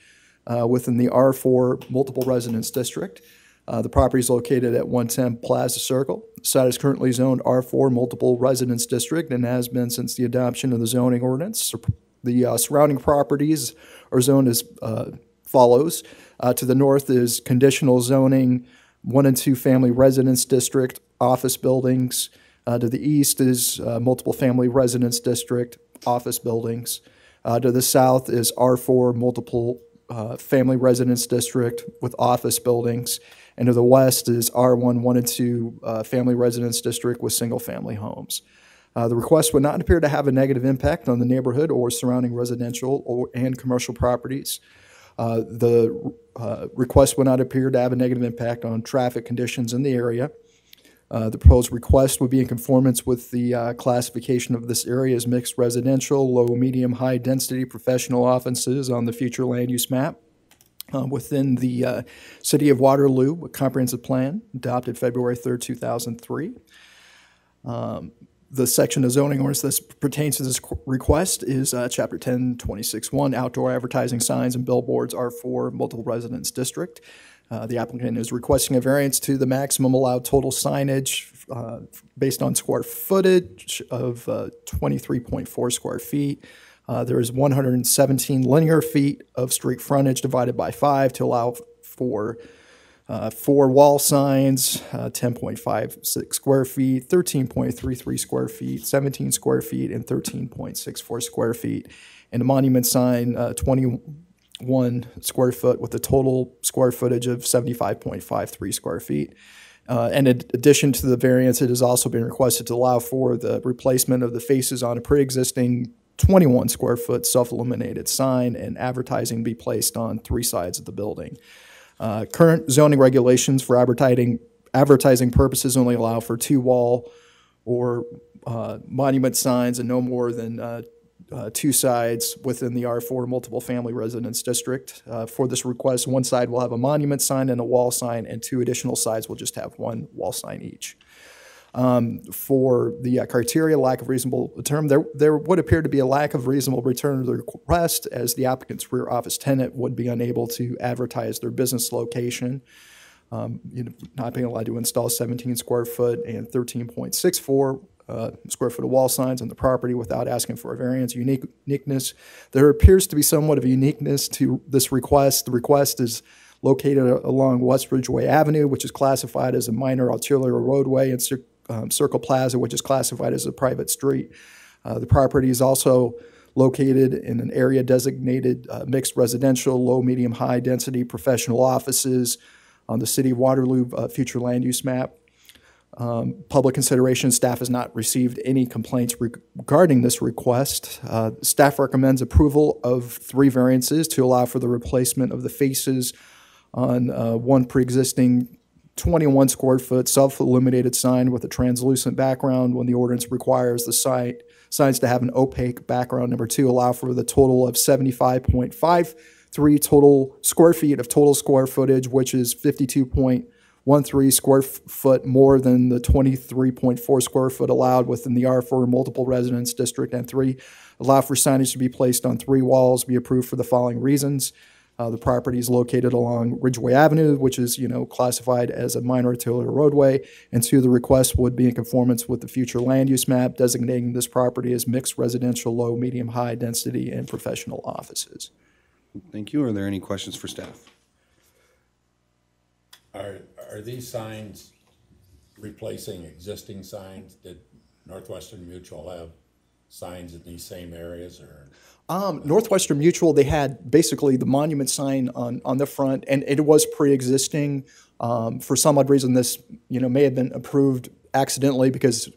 uh, within the R4 multiple residence district. Uh, The property is located at 110 Plaza Circle. The Site is currently zoned R4 Multiple Residence District and has been since the adoption of the zoning ordinance. The uh, surrounding properties are zoned as uh, follows. Uh, To the north is conditional zoning, one and two family residence district, office buildings. Uh, To the east is uh, multiple family residence district, office buildings. Uh, To the south is R4 Multiple uh, Family Residence District with office buildings. And to the west is R1, 1 and 2 uh, Family Residence District with single-family homes. Uh, The request would not appear to have a negative impact on the neighborhood or surrounding residential or, and commercial properties. The request would not appear to have a negative impact on traffic conditions in the area. Uh, The proposed request would be in conformance with the uh, classification of this area as mixed residential, low, medium, high-density professional offices on the future land use map uh, within the uh, City of Waterloo a Comprehensive Plan adopted February 3rd, 2003. Um, The section of zoning ordinance that pertains to this qu- request is uh, Chapter 10, 26-1, outdoor advertising signs and billboards are for multiple residence district. Uh, the applicant is requesting a variance to the maximum allowed total signage uh, based on square footage of uh, 23.4 square feet. Uh, there is 117 linear feet of street frontage divided by five to allow for uh, four wall signs, uh, 10.56 square feet, 13.33 square feet, 17 square feet, and 13.64 square feet, and a monument sign, 20 one square foot with a total square footage of 75.53 square feet. Uh, and in addition to the variance, it has also been requested to allow for the replacement of the faces on a pre-existing 21 square foot self-illuminated sign and advertising be placed on three sides of the building. Uh, current zoning regulations for advertising advertising purposes only allow for two wall or uh, monument signs and no more than uh, uh, two sides within the R4 multiple family residence district. Uh, For this request, one side will have a monument sign and a wall sign, and two additional sides will just have one wall sign each. Um, For the uh, criteria, lack of reasonable return, there, there would appear to be a lack of reasonable return of the request as the applicant's rear office tenant would be unable to advertise their business location, um, you know, not being allowed to install 17 square foot and 13.64 uh, square foot of wall signs on the property without asking for a variance. Unique- Uniqueness, there appears to be somewhat of a uniqueness to this request. The request is located along West Ridgeway Avenue, which is classified as a minor arterial roadway, and Cir- um, Circle Plaza, which is classified as a private street. Uh, The property is also located in an area designated uh, mixed residential, low, medium, high density professional offices on the City of Waterloo uh, future land use map. Um, Public consideration, staff has not received any complaints regarding this request. Uh, Staff recommends approval of three variances to allow for the replacement of the faces on uh, one pre-existing 21 square foot self-illuminated sign with a translucent background when the ordinance requires the site, signs to have an opaque background. Number two, allow for the total of 75.53 total square feet of total square footage, which is 52.13 square f- foot more than the 23.4 square foot allowed within the R4 multiple residence district. And three, allow for signage to be placed on three walls, be approved for the following reasons. Uh, the property is located along Ridgeway Avenue, which is, you know, classified as a minor arterial roadway. And two, the request would be in conformance with the future land use map designating this property as mixed residential, low, medium, high density, and professional offices. Thank you. Are there any questions for staff? Are, are these signs replacing existing signs? Did Northwestern Mutual have signs in these same areas or? Um, Northwestern Mutual, they had basically the monument sign on, on the front, and it was pre-existing. Um, for some odd reason, this, you know, may have been approved accidentally because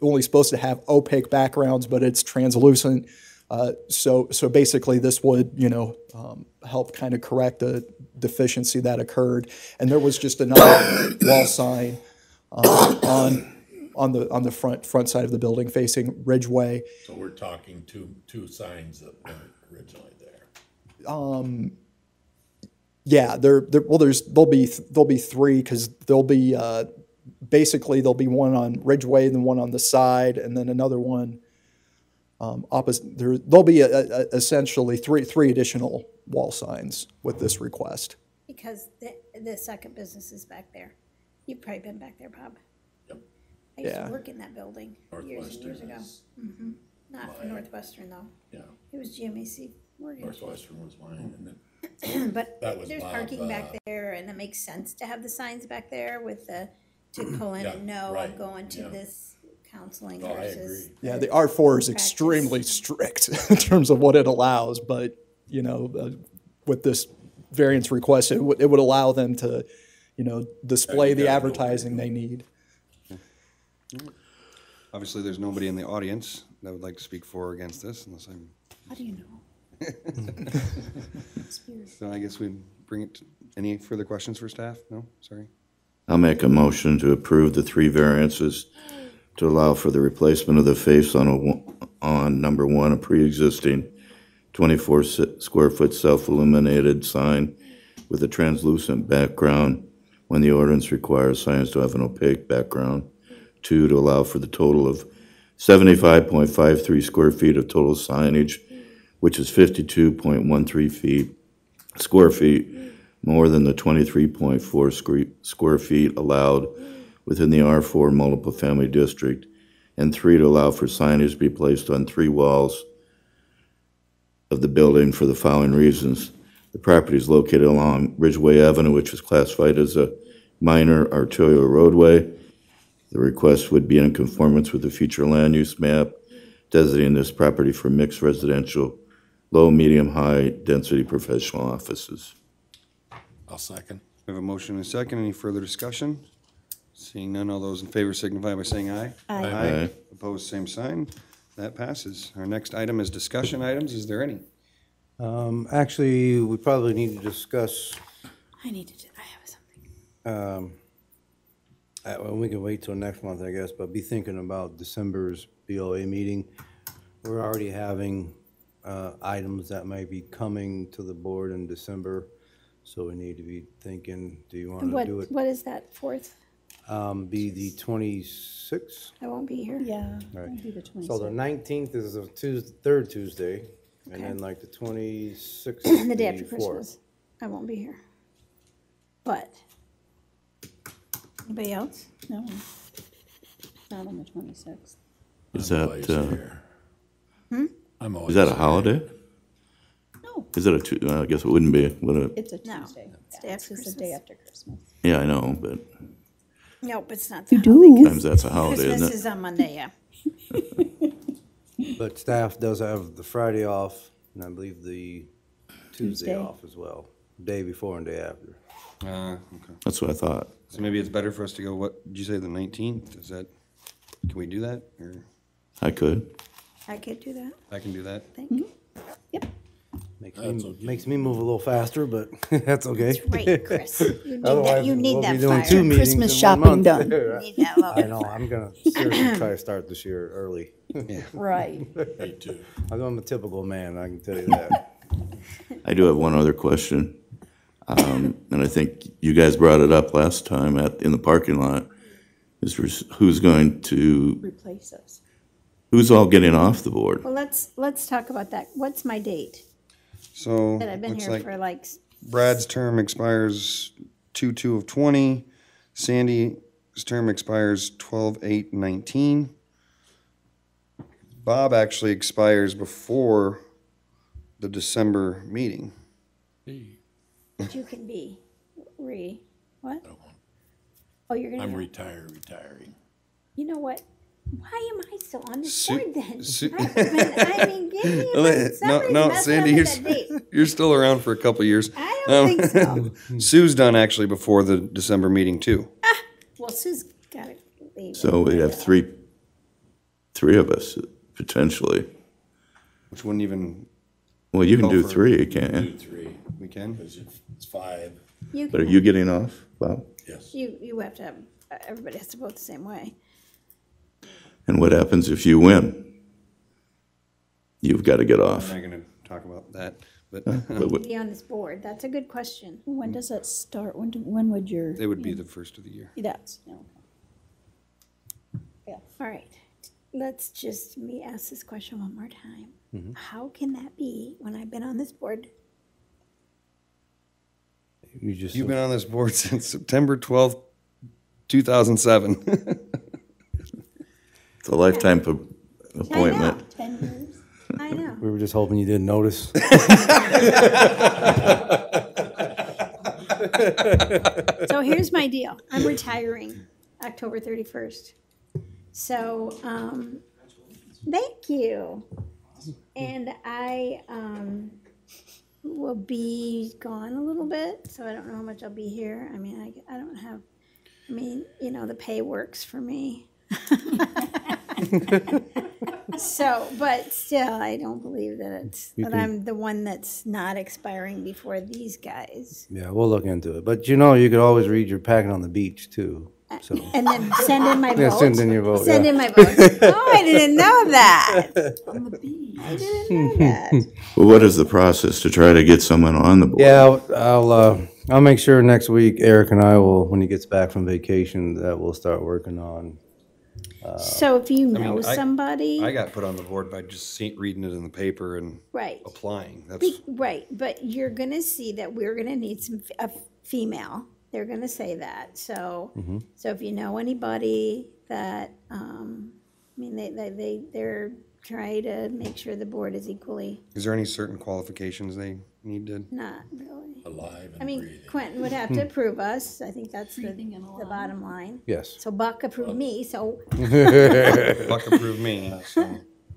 only supposed to have opaque backgrounds, but it's translucent. Uh, so, so basically, this would, you know, um, help kind of correct a deficiency that occurred. And there was just another wall sign uh, on on the on the front front side of the building facing Ridgeway. So we're talking two, two signs that weren't originally there. Um, yeah, there, there, well, there's, there'll be, there'll be three, because there'll be, uh, basically, there'll be one on Ridgeway, and then one on the side, and then another one, um, opposite, there, there'll be a- a- a- essentially three, three additional wall signs with this request. Because the, the second business is back there. You've probably been back there, Bob. Yep. I used Yeah. to work in that building years and years Northwestern ago. is, Not for Northwestern, though. yeah, It was GMAC mortgage. Northwestern was mine and then *clears throat* But That was there's Bob, parking uh, back there, and it makes sense to have the signs back there with the, to *clears throat* pull in Yeah, and know I'm right, going to yeah. this counseling Oh, I versus. agree. Yeah, the R four is extremely strict *laughs* in terms of what it allows, but, you know, uh, with this variance request, it would, it would allow them to, you know, display the advertising they need. Obviously, there's nobody in the audience that would like to speak for or against this unless I'm, How do you know? *laughs* so I guess we bring it, to- any further questions for staff? No? Sorry. I'll make a motion to approve the three variances *gasps* *gasps* to allow for the replacement of the face on a, on number one, a pre-existing twenty-four square foot self-illuminated sign with a translucent background when the ordinance requires signs to have an opaque background. Two, to allow for the total of seventy-five point five three square feet of total signage, which is fifty-two point one three feet, square feet more than the twenty-three point four square feet allowed within the R four multiple family district. And three, to allow for signage to be placed on three walls of the building for the following reasons. The property is located along Ridgeway Avenue, which is classified as a minor arterial roadway. The request would be in conformance with the future land use map designating this property for mixed residential, low, medium, high density professional offices. I'll second. We have a motion and a second. Any further discussion? Seeing none, all those in favor signify by saying aye. Aye. Aye. Opposed, same sign. That passes. Our next item is discussion items. Is there any? Um, actually, we probably need to discuss, I need to, do- I have something. um, uh, well, we can wait till next month, I guess, but be thinking about December's BOA meeting. We're already having, uh, items that might be coming to the board in December, so we need to be thinking, do you wanna do it? what is that, fourth? Um, be the twenty-sixth? I won't be here. Yeah, Right. it'll be the So the twenty-second. nineteenth is the Tues, third Tuesday, and then like the twenty-sixth *clears throat* the day after. Christmas, I won't be here. But, anybody else? No, not on the twenty-sixth. Is that, uh. Hmm? I'm always. is that a holiday? No, Is it a, Tu- well, I guess it wouldn't be, would it? it's a No, Tuesday. it's day after It's the day after Christmas. Yeah, I know, but Nope, it's not. the You holiday, do? 'cause sometimes that's a holiday, Christmas isn't it? is on Monday, yeah. But staff does have the Friday off, and I believe the Tuesday Tuesday. off as well, day before and day after. Uh, okay. That's what I thought. So maybe it's better for us to go, what, did you say the nineteenth? Is that, can we do that? Or I could. I could do that, I can do that? thank you. Makes me, makes me move a little faster, but *laughs* that's okay. That's Right, Chris. You *laughs* need that, Otherwise, you need we'll be that doing fire. two meetings Christmas in one shopping month. done. *laughs* You need that I know, I'm gonna seriously try to start this year early. Right. Me too. I'm a typical man, I can tell you that. I do have one other question. Um, and I think you guys brought it up last time at, in the parking lot. Is res- who's going to, Replace us. who's all getting off the board? Well, let's, let's talk about that. What's my date? So, That I've been looks here like for like, s- Brad's term expires two-two of twenty. Sandy's term expires twelve-eight nineteen. Bob actually expires before the December meeting. but you can be re, what? Oh, you're I'm gonna, retired, retiring. you know what? Why am I still on this Su- board then? Su- *laughs* I've been- I mean, give me, *laughs* a No, minute. somebody's no, Sandy, you're, with s- that date. *laughs* you're still around for a couple years. I don't think so. Sue's done actually before the December meeting too. Well, Sue's gotta leave. So we have three, three of us potentially. Which wouldn't even, Well, you can Go do for three, can't Do you? three, we can? because it's five, You, But are you getting off, Bob? yes. you, you have to have, uh, everybody has to vote the same way. And what happens if you win? You've got to get off. I'm not gonna talk about that, but *laughs* But what- Be on this board. That's a good question. When does that start? When, do- when would your? it would be the first of the year. That's, no. Yeah. All right, let's just, me ask this question one more time. Mm-hmm. How can that be when I've been on this board? You just, You've been on this board *laughs* since September twelfth, two thousand seven. *laughs* It's a lifetime po- I know, appointment. ten years. I *laughs* know. we were just hoping you didn't notice. *laughs* So here's my deal. I'm retiring October thirty-first. So, um, thank you. And I, um, will be gone a little bit, so I don't know how much I'll be here. I mean, I, I don't have, I mean, you know, the pay works for me. *laughs* So, but still, I don't believe that it's, that I'm the one that's not expiring before these guys. Yeah, we'll look into it. But you know, you could always read your packet on the beach too, so. And then send in my vote. *laughs* Yeah, send in your vote, Send yeah. in my vote. Oh, I didn't know *laughs* that. On the beach. I didn't know that. *laughs* Well, what is the process to try to get someone on the board? Yeah, I'll- I'll, uh, I'll make sure next week Eric and I will, when he gets back from vacation, that we'll start working on. So if you mean, know I- somebody, I got put on the board by just see, reading it in the paper and right, applying. That's, Be- right, but you're gonna see that we're gonna need some, f- a female. They're gonna say that, so, Mm-hmm. so if you know anybody that, um, I mean, they, they, they, they're trying to make sure the board is equally, is there any certain qualifications they need to? not really. Alive I and mean, breathing. Quentin would have to hmm. approve us, I think that's the, Breathing and the alive. bottom line. Yes. So Buck approved me, so, *laughs* Buck approved me, so.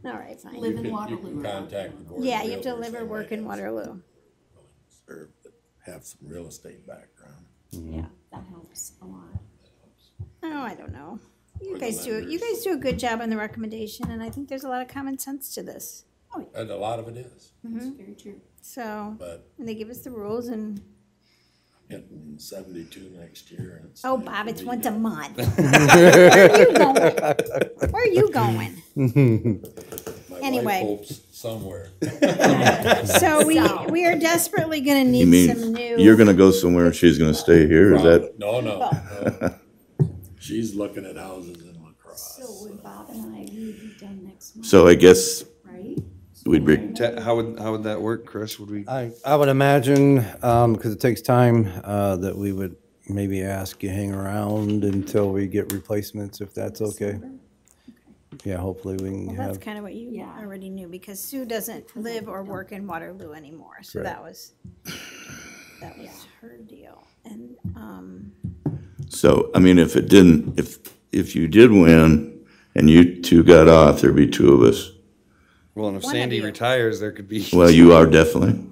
all right, fine. Live in You Waterloo. contact the board. Yeah, of you have to Realtors, live or work might in have Waterloo. Or have some real estate background. Mm-hmm. Yeah, that helps a lot. Oh, I don't know. You guys do, you guys do a good job on the recommendation, and I think there's a lot of common sense to this. Oh, and a lot of it is, That's mm-hmm. very true. So, but and they give us the rules and, getting seventy-two next year and oh, time Bob, it's once to- a month. *laughs* Where are you going? Where are you going? My wife anyway. hopes somewhere. *laughs* So we, we are desperately gonna You need some mean, new. you're gonna go somewhere and she's gonna stay here, is that? No, no, no. She's looking at houses in La Crosse. So would Bob and I, we would be done next month, So I guess right? We'd be, Te- How would, how would that work, Chris? Would we? I, I would imagine, um, because it takes time, uh, that we would maybe ask you hang around until we get replacements, if that's okay. Yeah, hopefully we can Well, that's have, kind of what you Yeah. already knew, because Sue doesn't live or work in Waterloo anymore, so that was, that was her deal. And, um, so, I mean, if it didn't, if, if you did win and you two got off, there'd be two of us. Well, and if One of Sandy you. retires, there could be. *laughs* Well, you are definitely.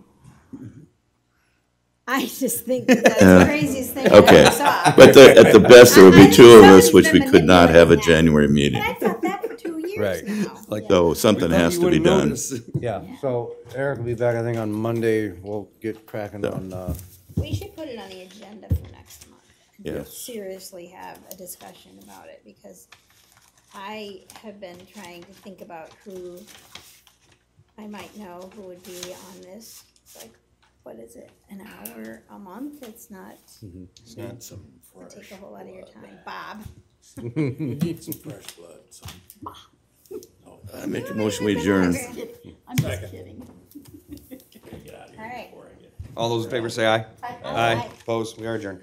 I just think that that's the craziest thing I Okay. ever saw. But the, at the best, there would be two of us, which we could not have a that. January meeting. But I thought that for two years Right. now. *laughs* Like- So something has to be done. *laughs* Yeah, so Eric will be back, I think, on Monday. We'll get cracking on, uh, We should put it on the agenda for next month. Yes. Seriously have a discussion about it, because I have been trying to think about who I might know who would be on this. Like, what is it, an hour a month? It's not, mm-hmm. It's not some it'll take a whole lot of your time. Bob? Need some *laughs* fresh blood, some. Oh. I make a motion, we adjourn. I'm just kidding. All right. All those in favor say aye. Aye. Opposed? We are adjourned.